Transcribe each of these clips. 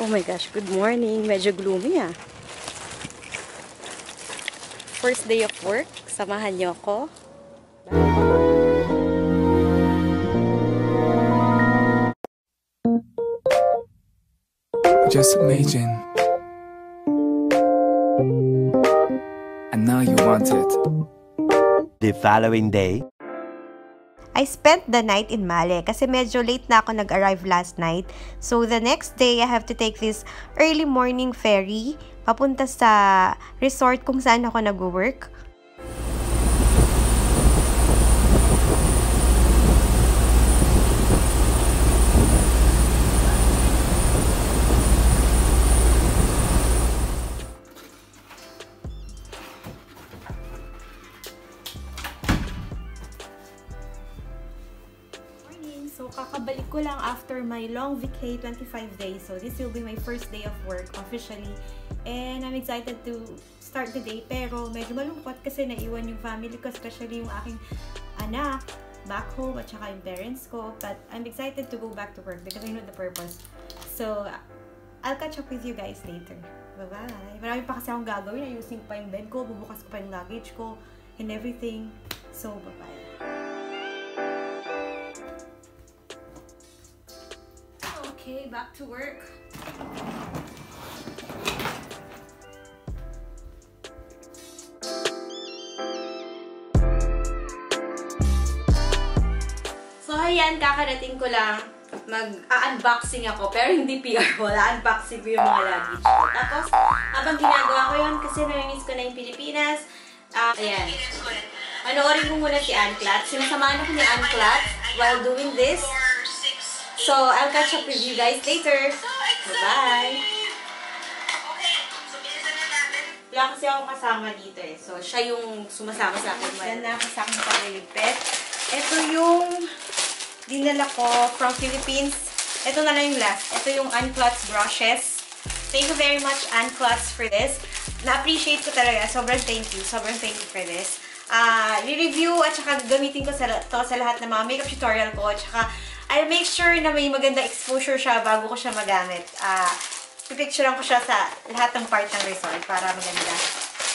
Oh my gosh, good morning. Medyo gloomy ah. First day of work, samahan niyo ako. Just imagine. I know you want it. The following day, I spent the night in Male kasi medyo late na ako nag-arrive last night. So, the next day, I have to take this early morning ferry papunta sa resort kung saan ako nag-work. My long vacay, 25 days. So, this will be my first day of work officially. And I'm excited to start the day. Pero, medyo malungkot kasi naiwan yung family ko, especially yung aking anak back home at saka yung parents ko. But, I'm excited to go back to work because I know the purpose. So, I'll catch up with you guys later. Bye-bye! Marami pa kasi akong gagawin. Ayusin pa yung bed ko, bubukas ko pa yung luggage ko, and everything. So, bye-bye! Okay, back to work. So, ayan, kakarating ko lang. Mag-unboxing ako, pero hindi PR. Wala, unboxing ko yung mga luggage ko. Tapos, habang ginagawa ko yun, kasi namimiss ko na yung Pilipinas, ah, ayan. Panoorin ko muna si Ann Clatz. Sinasamahan ako ni Ann while doing this. So, I'll catch up with you guys later. Bye-bye! Wala kasi akong kasama dito eh. So, siya yung sumasama sa akin. Yan na ako sa pagliligpit. Ito yung dinala ko from Philippines. Ito na lang yung last. Ito yung Unclots brushes. Thank you very much, Unclots, for this. Na-appreciate ko talaga. Sobrang thank you. Sobrang thank you for this. Ah, re-review at saka gamitin ko sa, to sa lahat ng mga makeup tutorial ko. At saka, I'll make sure na may maganda exposure siya bago ko siya magamit. Ah, pipicturean ko siya sa lahat ng part ng resort para maganda.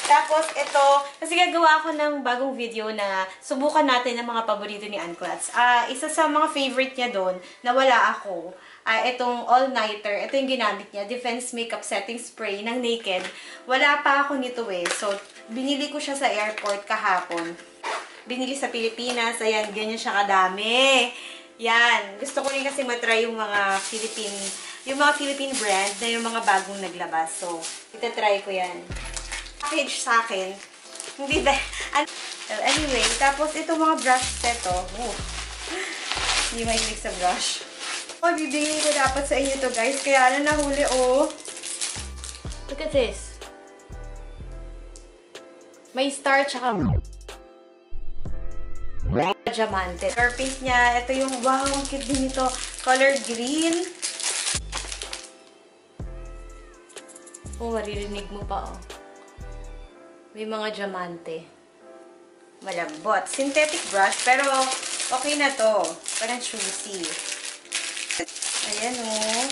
Tapos, ito, kasi gagawa ako ng bagong video na subukan natin ang mga paborito ni Unclats. Ah, isa sa mga favorite niya doon, na wala ako, ah, itong all-nighter. Ito yung ginamit niya, Defense Makeup Setting Spray ng Naked. Wala pa ako nito eh. So, binili ko siya sa airport kahapon. Binili sa Pilipinas. Ayan, ganyan siya kadami. Yan. Gusto ko rin kasi matry yung mga Philippine, yung mga Philippine brand na yung mga bagong naglabas. So, itatry ko yan package sa akin. Hindi ba? Anyway, tapos itong mga brush set, oh. oh. Hindi mahilig sa brush. Oh, bibigyan ko dapat sa inyo to guys. Kaya na nahuli, oh. Look at this. May star tsaka diamante. Surface niya, ito yung, wow, ang cute din ito. Color green. Oh, maririnig mo pa, oh. May mga diamante. Malambot. Synthetic brush, pero okay na to. Parang choosy. Ayan. Oh.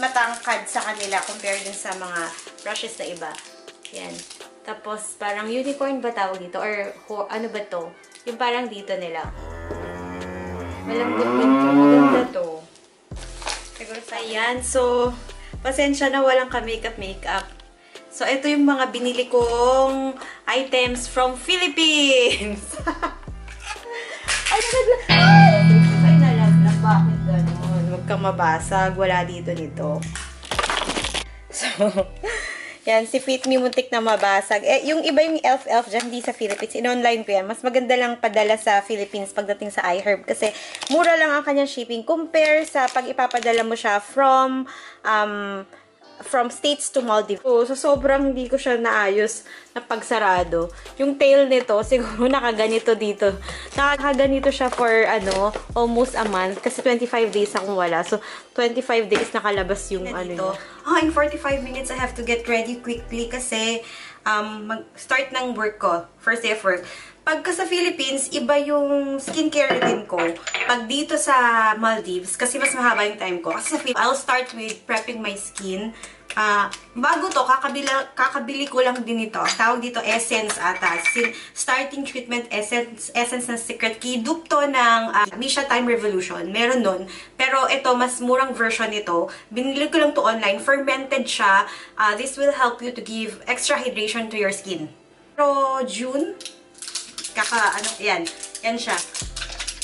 Matangkad sa kanila compared din sa mga brushes na iba. Yan. Tapos, parang unicorn ba tawag dito? Or ano ba to? Yung parang dito nila. Malambot din to. Maganda to. Siguro sa Ayan. So, pasensya na walang ka-makeup-makeup. So, ito yung mga binili kong items from Philippines. Ay, nalaglag! Ay, nalaglag. Bakit gano'n? Huwag kang mabasag. Wala dito nito. So, yan. Si Fit Me muntik na mabasag. Eh, yung iba yung elf-elf dyan, hindi sa Philippines. In-online ko yan. Mas maganda lang padala sa Philippines pagdating sa iHerb. Kasi, mura lang ang kanyang shipping. Compare sa pag ipapadala mo siya from, um, from States to Maldives. So, so, sobrang hindi ko siya naayos na pagsarado. Yung tail nito, siguro nakaganito dito. Nakaganito siya for, ano, almost a month. Kasi 25 days akong wala. So, 25 days nakalabas yung, ano niya. Oh, in 45 minutes, I have to get ready quickly kasi um, mag-start ng work ko. First day of work. Pagka sa Philippines, iba yung skincare routine ko. Pag dito sa Maldives, kasi mas mahaba yung time ko. Kasi sa Philippines, I'll start with prepping my skin. Ah, bago to, kakabila, kakabili ko lang din ito. Tawag dito Essence ata. Sin, starting treatment Essence, Essence na Secret Key. Dupe to ng uh, Misha Time Revolution. Meron nun. Pero ito, mas murang version nito. Binili ko lang to online. Fermented siya. Ah, this will help you to give extra hydration to your skin. Pero June, kaka, ano, yan. Yan siya.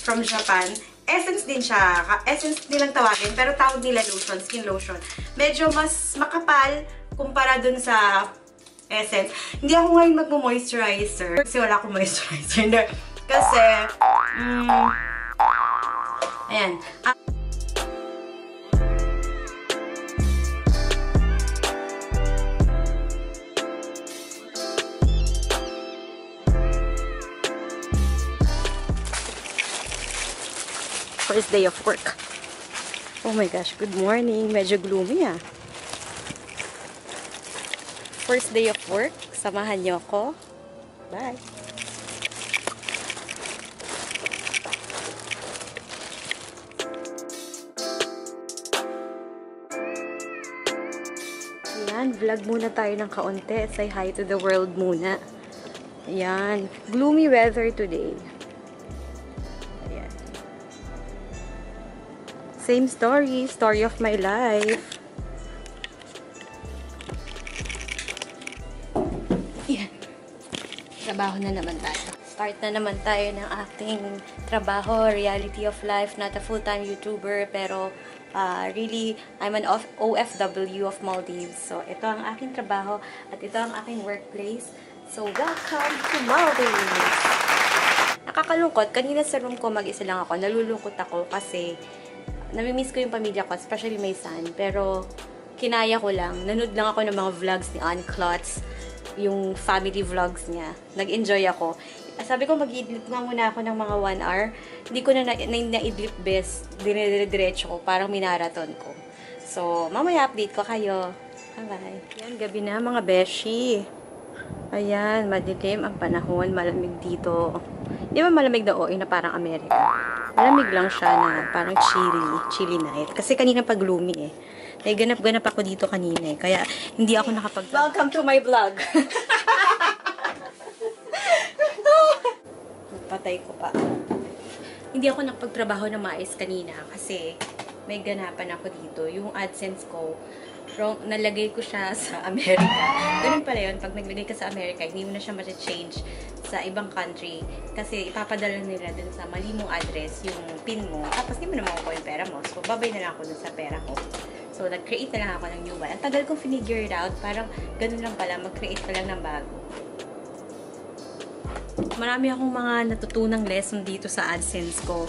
From Japan. Essence din siya. Essence din lang tawagin. Pero tawag nila lotion, skin lotion. Medyo mas makapal kumpara dun sa Essence. Hindi ako ngayon magmo-moisturizer. Kasi wala akong moisturizer. Kasi, mm, ayan. First day of work. Oh my gosh, good morning. Medyo gloomy ah. First day of work. Samahan niyo ako. Bye. Ayan, vlog muna tayo ng kaunti. Say hi to the world muna. Ayan, gloomy weather today. Same story, story of my life. Trabaho na naman tayo. Start na naman tayo ng ating trabaho, reality of life, not a full-time YouTuber, pero uh, really, I'm an of- OFW of Maldives. So, ito ang aking trabaho at ito ang aking workplace. So, welcome to Maldives! Nakakalungkot, kanina sa room ko mag-isa lang ako, nalulungkot ako kasi namimiss ko yung pamilya ko, especially my son. Pero, kinaya ko lang. Nanood lang ako ng mga vlogs ni Ann Klotz, yung family vlogs niya. Nag-enjoy ako. Sabi ko, mag-idlip nga muna ako ng mga one hour. Hindi ko na na-idlip na, best. Dire-diretso ko. Parang minaraton ko. So, mamaya update ko kayo. Bye-bye. Yan, gabi na mga beshi. Ayan, madilim ang panahon. Malamig dito. Di ba malamig na OA na parang Amerika? Malamig lang siya na parang chilly. Chilly night. Kasi kanina pa gloomy eh. May ganap-ganap ako dito kanina eh. Kaya hindi ako nakapag- Welcome to my vlog! Patay ko pa. Hindi ako nakapagtrabaho na maayos kanina kasi may ganapan ako dito. Yung AdSense ko, wrong, nalagay ko siya sa Amerika. Ganun pala yun. Pag naglagay ka sa Amerika, hindi mo na siya ma-change sa ibang country. Kasi ipapadala nila dun sa mali mong address, yung pin mo. Tapos hindi mo na makukuha yung pera mo. So, babay na lang ako dun sa pera ko. So, nag-create na lang ako ng new one. Ang tagal kong finigure it out. Parang ganun lang pala. Mag-create ka lang ng bago. Marami akong mga natutunang lesson dito sa AdSense ko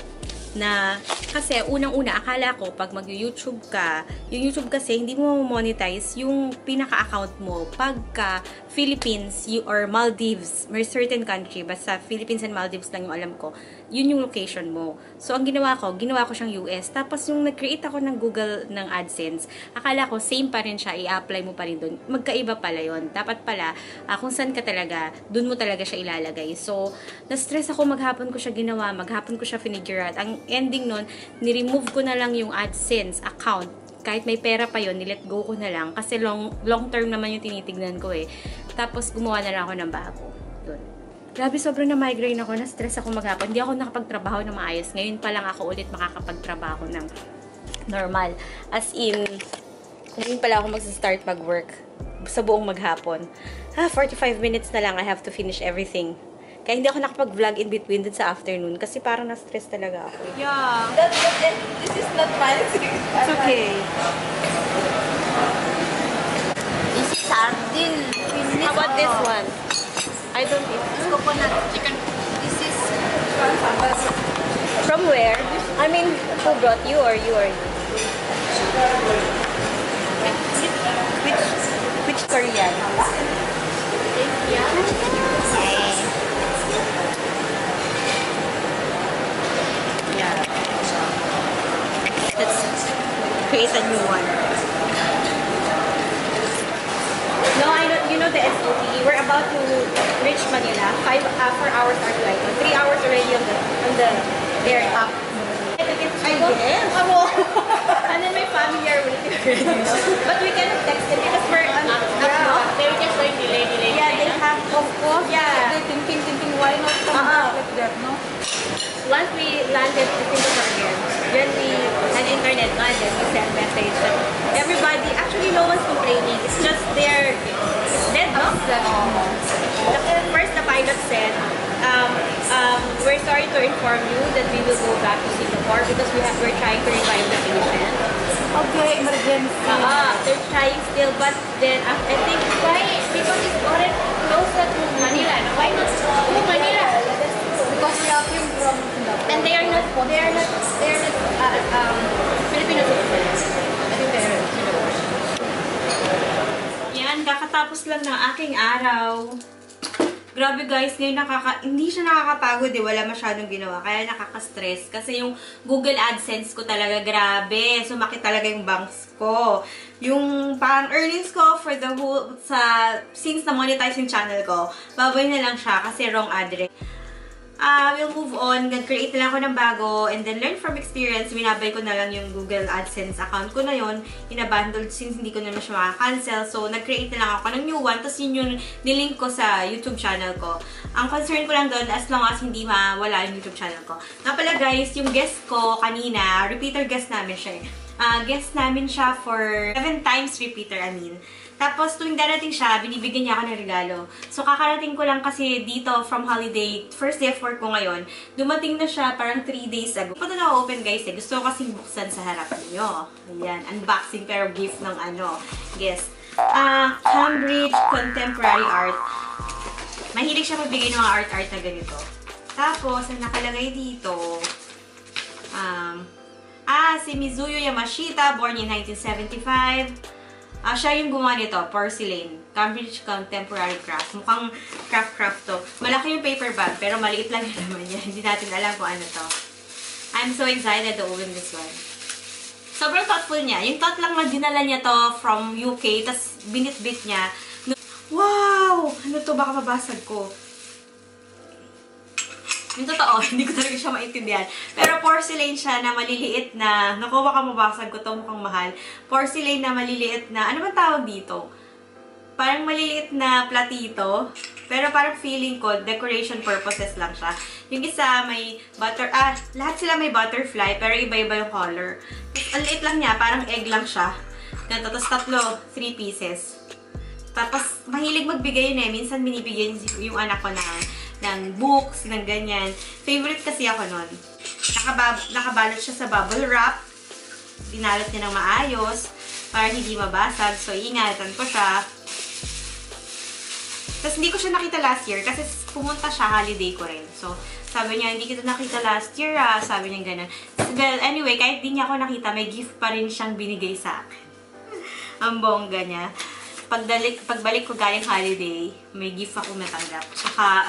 na kasi unang-una akala ko pag mag-YouTube ka, yung YouTube kasi hindi mo monetize yung pinaka-account mo pagka Philippines you, or Maldives, may certain country, basta Philippines and Maldives lang yung alam ko, yun yung location mo. So, ang ginawa ko, ginawa ko siyang US. Tapos, yung nag-create ako ng Google ng AdSense, akala ko same pa rin siya, i-apply mo pa rin doon. Magkaiba pala yon Dapat pala, uh, kung saan ka talaga, doon mo talaga siya ilalagay. So, na-stress ako maghapon ko siya ginawa, maghapon ko siya finigure out. Ang ending nun, ni-remove ko na lang yung AdSense account kahit may pera pa yon nilet go ko na lang kasi long long term naman yung tinitignan ko eh. Tapos gumawa na lang ako ng bago. Doon. Grabe, sobrang na-migraine ako. Na-stress ako maghapon. Hindi ako nakapagtrabaho na maayos. Ngayon pa lang ako ulit makakapagtrabaho ng normal. As in, ngayon pala ako mag-start mag-work sa buong maghapon. Ah, 45 minutes na lang. I have to finish everything. Kaya hindi ako nakapag-vlog in between dun sa afternoon kasi parang na-stress talaga ako. Yeah. That, that, this is not fancy. It's okay. This is sardine. How about this one? I don't eat. It's coconut chicken. This is From where? I mean, who brought you or you or you? Which which Korean? Yeah. Let's create a new one. No, I know. You know the SOP. We're about to reach Manila. Five, uh, four hours are flight. Three hours already on the, on the very top. I guess. Amo. and then my family are waiting already. But we cannot text them because we're on up, no? They were just like delay, delay. Yeah, they have, of course, yeah. They thinking, thinking, why not come Uh-uh. back like that, no? Once we landed to Singapore again, then we had internet na, then we sent message. that Everybody, actually no one's complaining. It's just their, it's dead, no? The, first, the pilot said, um, um, we're sorry to inform you that we will go back to Singapore because we have, we're trying to revive the patient. Okay, emergency. Ah, they're trying still, but then uh, I think why? Because it's already closer to Manila. Why not to Manila? Because we are came from. And they are not, they are not, they are not, uh, um, Filipino citizens. Yan, kakatapos lang ng aking araw. Grabe guys, ngayon nakaka hindi siya nakakapagod eh, wala masyadong ginawa. Kaya nakaka-stress kasi yung Google AdSense ko talaga grabe. Sumakit talaga yung banks ko. Yung parang earnings ko for the whole, sa, since na-monetize yung channel ko, babay na lang siya kasi wrong address. Ah, we'll move on. Nag-create na lang ako ng bago and then learn from experience. Minabay ko na lang yung Google AdSense account ko na yon Inabandled since hindi ko naman siya makakancel. So, nag-create na lang ako ng new one. Tapos yun yung nilink ko sa YouTube channel ko. Ang concern ko lang doon, as long as hindi mawala yung YouTube channel ko. Nga pala guys, yung guest ko kanina, repeater guest namin siya eh. Ah, guest namin siya for 7 times repeater, I mean. Tapos, tuwing darating siya, binibigyan niya ako ng regalo. So, kakarating ko lang kasi dito from holiday, first day of work ko ngayon, dumating na siya parang 3 days ago. Pato na open guys eh. Gusto ko kasing buksan sa harap niyo. Ayan, unboxing pero gift ng ano, guest. Ah, Cambridge Contemporary Art. Mahilig siya magbigay ng mga art-art na ganito. Tapos, ang nakalagay dito, um, ah, si Mizuyo Yamashita, born in 1975. Ah, siya yung gumawa nito, porcelain. Cambridge Contemporary Craft. Mukhang craft-craft to. Malaki yung paper bag, pero maliit lang yung naman yan. Hindi natin alam kung ano to. I'm so excited to open this one. Sobrang thoughtful niya. Yung thought lang na dinala niya to from UK, tas binit-bit niya. Wow! Ano to? Baka mabasag ko. Yung totoo, hindi ko talaga siya maintindihan. Pero porcelain siya na maliliit na, naku, baka mabasag ko to mukhang mahal. Porcelain na maliliit na, ano ba tawag dito? Parang maliliit na platito. Pero parang feeling ko, decoration purposes lang siya. Yung isa, may butter, ah, lahat sila may butterfly, pero iba-iba yung color. Tapos, ang liit lang niya, parang egg lang siya. Ganito, tapos tatlo, three pieces. Tapos, mahilig magbigay yun eh. Minsan binibigyan yung anak ko ng, ng books, ng ganyan. Favorite kasi ako nun. Nakabab nakabalot siya sa bubble wrap. Dinalot niya ng maayos para hindi mabasag. So, ingatan ko siya. Tapos, hindi ko siya nakita last year kasi pumunta siya holiday ko rin. So, sabi niya, hindi kita nakita last year ah. Sabi niya ganun. Well, anyway, kahit di niya ako nakita, may gift pa rin siyang binigay sa akin. Ang bongga niya pagdalik, pagbalik ko galing holiday, may gift ako natanggap. Tsaka,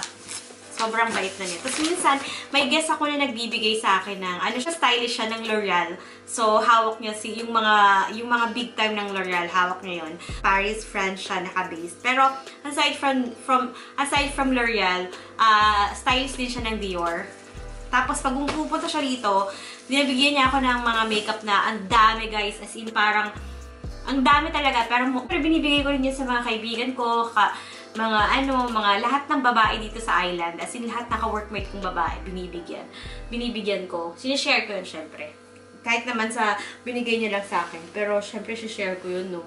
sobrang bait na niya. Tapos minsan, may guest ako na nagbibigay sa akin ng, ano siya, stylish siya ng L'Oreal. So, hawak niya si, yung mga, yung mga big time ng L'Oreal, hawak niya yun. Paris, France siya naka-base. Pero, aside from, from, aside from L'Oreal, uh, stylish din siya ng Dior. Tapos, pag pupunta siya rito, binibigyan niya ako ng mga makeup na ang dami guys. As in, parang, ang dami talaga. Pero, pero binibigay ko rin yun sa mga kaibigan ko, ka, mga ano, mga lahat ng babae dito sa island. As in, lahat naka-workmate kong babae, binibigyan. Binibigyan ko. Sinishare ko yun, syempre. Kahit naman sa binigay niya lang sa akin. Pero, syempre, share ko yun, no?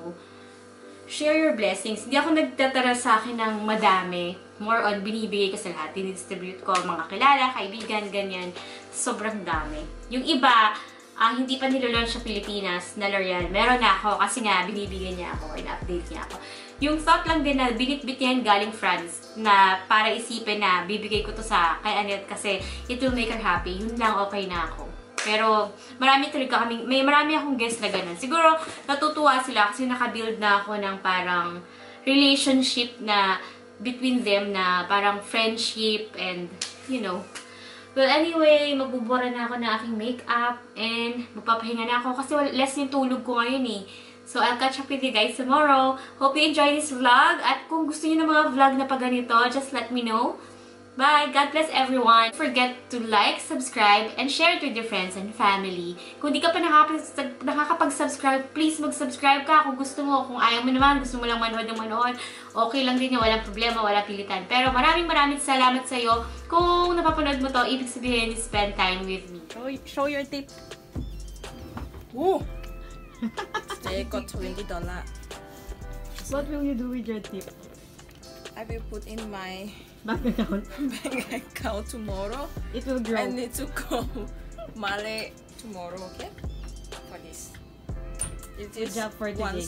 Share your blessings. Hindi ako nagtatara sa akin ng madami. More on, binibigay ko sa lahat. Dinidistribute ko mga kilala, kaibigan, ganyan. Sobrang dami. Yung iba, ah, hindi pa nilalaunch sa Pilipinas na L'Oreal. Meron na ako kasi nga binibigyan niya ako, in-update niya ako. Yung thought lang din na binitbit yan galing France na para isipin na bibigay ko to sa kay Annette kasi it will make her happy. Yun lang okay na ako. Pero marami talaga kaming, may marami akong guest na ganun. Siguro natutuwa sila kasi nakabuild na ako ng parang relationship na between them na parang friendship and you know, Well, anyway, magbubura na ako ng aking makeup and magpapahinga na ako kasi less yung tulog ko ngayon eh. So, I'll catch up with you guys tomorrow. Hope you enjoy this vlog. At kung gusto niyo ng mga vlog na pa ganito, just let me know. Bye! God bless everyone! Don't forget to like, subscribe, and share it with your friends and family. Kung di ka pa nakakapag-subscribe, please mag-subscribe ka kung gusto mo. Kung ayaw mo naman, gusto mo lang manood ng manood, okay lang din yun. Walang problema, walang pilitan. Pero maraming maraming salamat sa'yo. Kung napapanood mo to, ibig sabihin, spend time with me. Show, show your tip. Ooh. They got twenty dollar. What will you do with your tip? I will put in my Bank account. bank account tomorrow. It will grow. I need to go Male tomorrow, okay? For this. It Good job for today.